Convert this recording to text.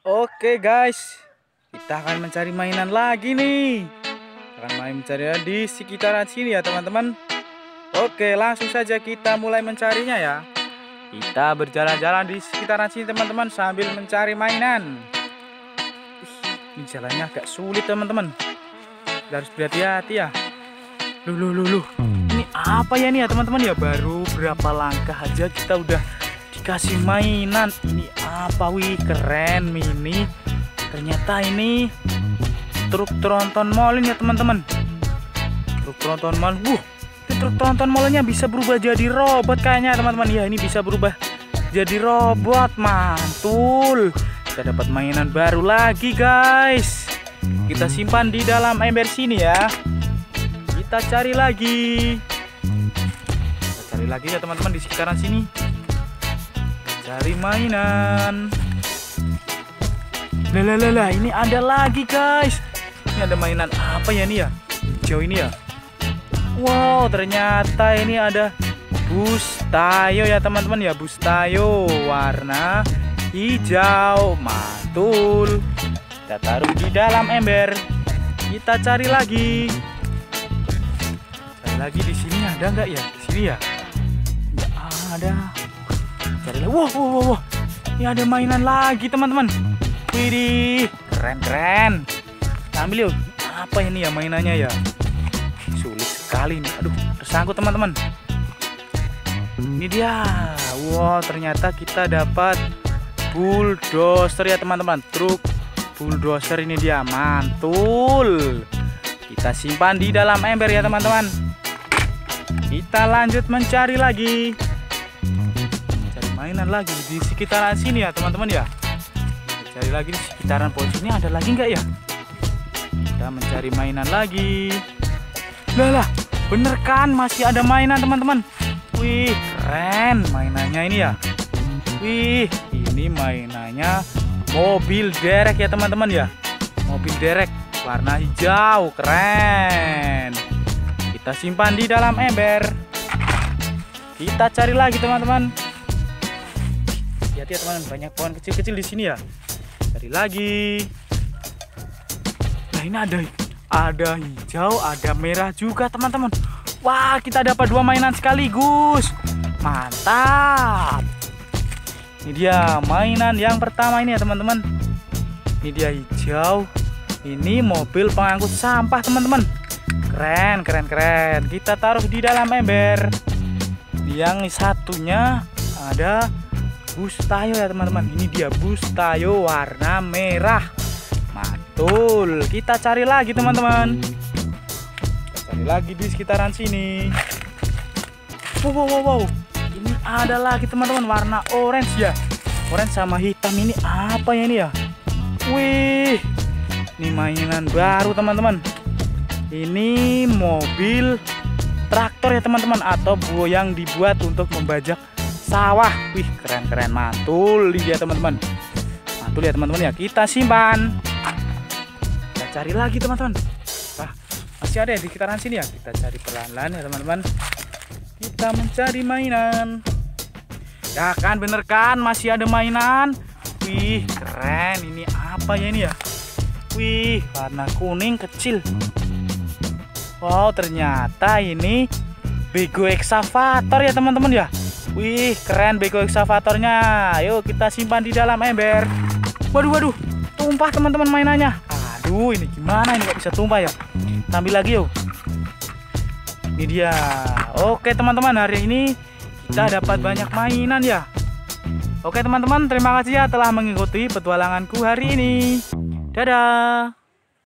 Oke guys, kita akan mencari mainan lagi nih. Akan main mencari di sekitaran sini ya teman-teman. Oke, langsung saja kita mulai mencarinya ya. Kita berjalan-jalan di sekitaran sini teman-teman sambil mencari mainan. Ini jalannya agak sulit teman-teman. Kita harus berhati-hati ya. Luh, luh. Ini apa ya nih ya teman-teman ya? Baru berapa langkah aja kita udah dikasih mainan. Ini apa wih keren mini. Ternyata ini truk tronton molin ya teman-teman. Truk tronton. Wuh, ini truk tronton molinnya bisa berubah jadi robot kayaknya teman-teman. Ya ini bisa berubah jadi robot mantul. Kita dapat mainan baru lagi guys. Kita simpan di dalam ember sini ya kita cari lagi kita cari lagi ya teman-teman di sekitaran sini cari mainan. Lah ini ada lagi guys. Ini ada mainan apa ya nih ya? Hijau ini ya? Wow ternyata ini ada bus tayo ya teman-teman ya. Bus tayo warna hijau mantul kita taruh di dalam ember. Kita cari lagi. Lagi di sini ada nggak ya? Di sini ya? Nggak ada. Cari lagi. Wah, wah, wah, wah. Ini ada mainan lagi teman-teman. Widih, keren keren. Ambil yuk. Apa ini ya mainannya ya? Sulit sekali nih. Aduh, tersangkut teman-teman. Ini dia. Wow, ternyata kita dapat bulldozer ya teman-teman. Truk bulldozer ini dia mantul. Kita simpan di dalam ember ya teman-teman. Kita lanjut mencari lagi. Mainan lagi di sekitaran sini ya teman-teman ya. Cari lagi di sekitaran pohon sini ada lagi nggak ya? Kita mencari mainan lagi. Lah lah, bener kan masih ada mainan teman-teman. Wih, keren mainannya ini ya. Wih, ini mainannya mobil derek ya teman-teman ya. Mobil derek warna hijau, keren. Kita simpan di dalam ember. Kita cari lagi teman-teman. Lihat ya teman, banyak pohon kecil-kecil di sini ya. Cari lagi. Nah ini ada ada hijau, ada merah juga teman-teman. Wah kita dapat dua mainan sekaligus. Mantap. Ini dia mainan yang pertama ini ya teman-teman. Ini dia hijau. Ini mobil pengangkut sampah teman-teman. Keren, keren, keren. Kita taruh di dalam ember. Yang satunya ada bus tayo ya teman-teman. Ini dia bus tayo warna merah. Mantul. Kita cari lagi teman-teman. Cari lagi di sekitaran sini. Wow, wow, wow, wow. Ini ada lagi teman-teman warna orange ya. Orange sama hitam ini apa ya ini ya? Wih, ini mainan baru teman-teman ini mobil traktor ya teman-teman atau buah yang dibuat untuk membajak sawah. Wih keren-keren. Mantul dia teman-teman. Mantul ya teman-teman ya. Kita simpan. Kita cari lagi teman-teman. Wah, masih ada ya di sekitaran sini ya? Kita cari pelan-pelan ya teman-teman. Kita mencari mainan. Ya kan bener kan? Masih ada mainan. Wih keren. Ini apa ya ini ya? Wih warna kuning kecil. Wow ternyata ini Bego Excavator ya teman-teman ya Wih keren Bego Excavatornya Ayo kita simpan di dalam ember. Waduh waduh Tumpah teman-teman mainannya. Aduh ini gimana ini? Kok bisa tumpah ya? Ambil lagi yuk. Ini dia. Oke teman-teman hari ini Kita dapat banyak mainan ya. Oke teman-teman terima kasih ya telah mengikuti petualanganku hari ini. Dadah